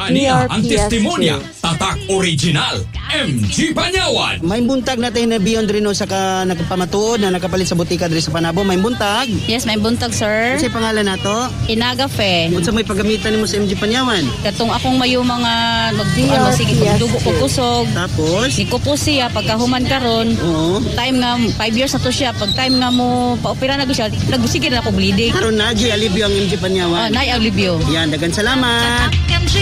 Ania ang testimonya tatak original MG Panyawan. May buntag natin na beyond rin sa ka, nagpamatuod na nakapalit sa butika diri sa Panabo. May buntag. Yes, may buntag, sir. Ano Kasi pangalan nato. Inagafe. Unsa ano may pagamitan nimo sa MG Panyawan? Katong akong mayo mga mag ano sige dugo ko kusog. Tapos, Ni ko po siya pagkahuman karon. oo. Time nga 5 years na to siya. Pag time nga mo paopera na siya, nagsige na ako bleeding. Karon na gi alibyo ang MG Ah, Panyawan. nay alibyo. Yan, dagan salamat. Tatak MG.